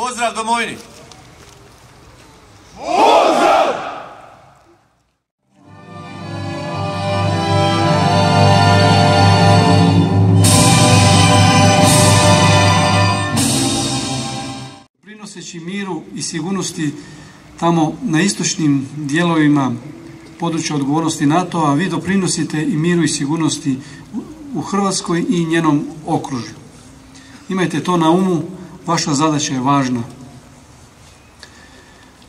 Pozdrav domovini! prinoseći miru i sigurnosti tamo na istočnim dijelovima područja odgovornosti NATO-a, vi doprinosite i miru i sigurnosti u Hrvatskoj i njenom okružju. Imajte to na umu, vaša zadaća je važna.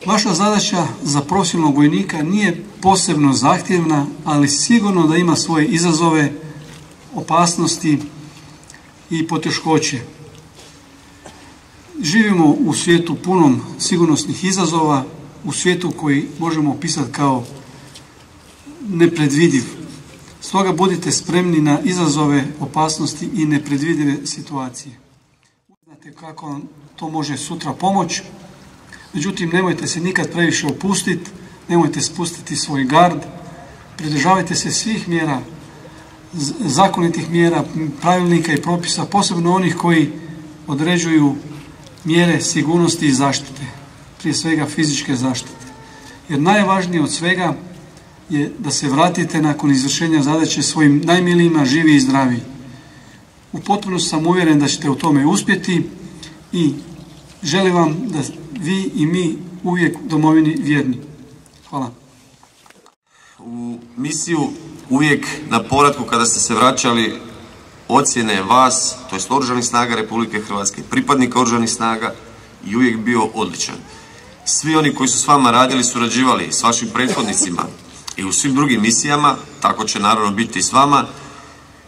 Vaša zadaća za profesionalnog vojnika nije posebno zahtjevna, ali sigurno da ima svoje izazove, opasnosti i poteškoće. Živimo u svijetu punom sigurnosnih izazova, u svijetu koji možemo opisati kao nepredvidiv. Stoga budite spremni na izazove, opasnosti i nepredvidive situacije. Znate kako vam to može sutra pomoć, međutim nemojte se nikad previše opustiti, nemojte spustiti svoj gard, pridržavajte se svih mjera, zakonitih mjera, pravilnika i propisa, posebno onih koji određuju mjere sigurnosti i zaštite, prije svega fizičke zaštite. Jer najvažnije od svega je da se vratite nakon izvršenja zadaće svojim najmilijima živi i zdravi. U potpunosti sam uvjeren da ćete u tome uspjeti i želim vam da vi i mi uvijek domovini vjerni. Hvala. U misiju uvijek na povratku kada ste se vraćali ocjene vas, to je Oružanih snaga Republike Hrvatske, pripadnika Oružanih snaga i uvijek bio odličan. Svi oni koji su s vama radili, surađivali s vašim prethodnicima i u svim drugim misijama, tako će naravno biti i s vama,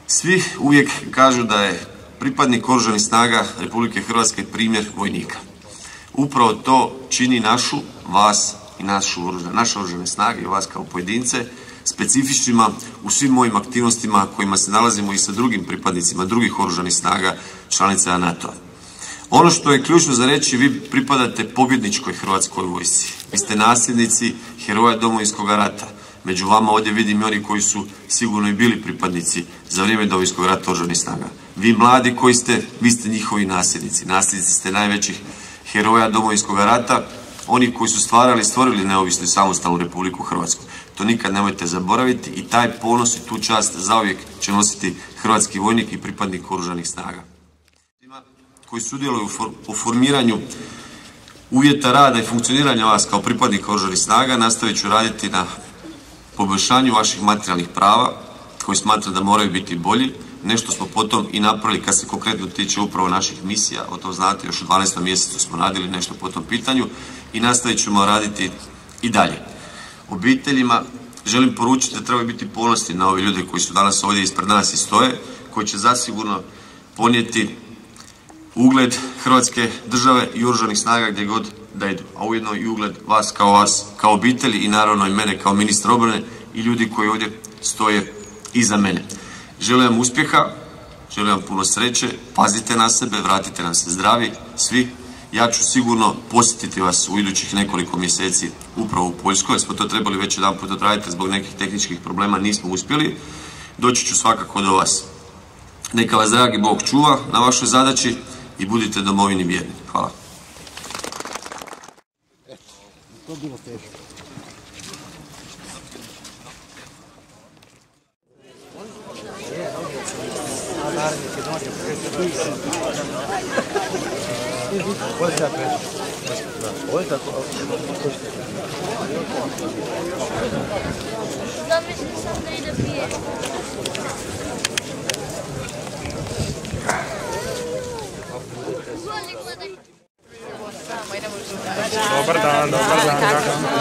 svi uvijek kažu da je pripadnik Oružanih snaga Republike Hrvatske primjer vojnika. Upravo to čini našu, vas i našu naše oružane snage i vas kao pojedince, specifičnima u svim mojim aktivnostima kojima se nalazimo i sa drugim pripadnicima drugih oružanih snaga članica NATO-a. Ono što je ključno za reći, vi pripadate pobjedničkoj hrvatskoj vojsci. Vi ste nasljednici heroja domovinskog rata. Među vama ovdje vidim i oni koji su sigurno i bili pripadnici za vrijeme domovinskog rata oružanih snaga. Vi mladi koji ste, vi ste njihovi nasljednici. Nasljednici ste najvećih heroja domovinskog rata, oni koji su stvarali i stvorili neovisnu i samostalnu Republiku Hrvatsku. To nikad nemojte zaboraviti i taj ponos i tu čast zauvijek će nositi hrvatski vojnik i pripadnik oružanih snaga. Koji sudjeluju u formiranju uvjeta rada i funkcioniranja vas kao pripadnika oružanih snaga nastavit ću raditi na poboljšanju vaših materijalnih prava koji smatram da moraju biti bolji. Nešto smo potom i napravili kad se konkretno tiče upravo naših misija, o to znate, još u 12. mjesecu smo radili nešto po tom pitanju i nastavit ćemo raditi i dalje. Obiteljima želim poručiti da trebaju biti ponosni na ove ljude koji su danas ovdje ispred nas i stoje, koji će zasigurno ponijeti ugled Hrvatske države i oružanih snaga gdje god da idu, a ujedno i ugled vas kao vas, kao obitelji i naravno i mene kao ministra obrane i ljudi koji ovdje stoje iza mene. Želim vam uspjeha, želim vam puno sreće, pazite na sebe, vratite nam se zdravi, svi. Ja ću sigurno posjetiti vas u idućih nekoliko mjeseci upravo u Poljskoj, jer smo to trebali već jedan put odraditi zbog nekih tehničkih problema, nismo uspjeli. Doći ću svakako do vas. Neka vas dragi Bog čuva na vašoj zadaći i budite domovini vjerni. Hvala. To bilo teško. Zamišljam sam da ide pije. oferta, dando oferta.